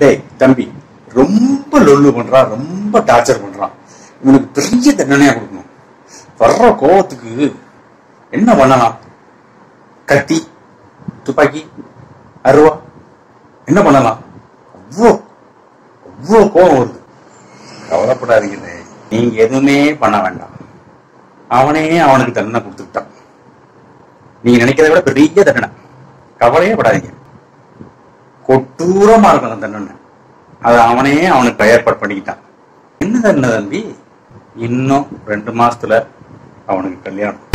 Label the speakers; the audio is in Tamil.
Speaker 1: டேய் தம்பி ரொம்ப லொல்லு பண்றான் ரொம்ப டார்ச்சர் பண்றான் இவனுக்கு பெரிய தண்டனையா கொடுக்கணும். வர்ற கோபத்துக்கு என்ன பண்ணலாம்? கத்தி துப்பாக்கி அருவா என்ன பண்ணலாம்? அவ்வளோ அவ்வளோ கோபம் வருது. கவலைப்படாதீங்களே நீங்க எதுவுமே பண்ண வேண்டாம். அவனே அவனுக்கு தண்டனை கொடுத்துக்கிட்டான். நீங்க நினைக்கிறத விட பெரிய தண்டனை. கவலையே படாதீங்க. கொட்டூரமா இருக்கும் அந்த தண்டனை அதை அவனே அவனுக்கு ஏற்பாடு பண்ணிக்கிட்டான். என்ன தண்டனை தம்பி? இன்னும் ரெண்டு மாசத்துல அவனுக்கு கல்யாணம்.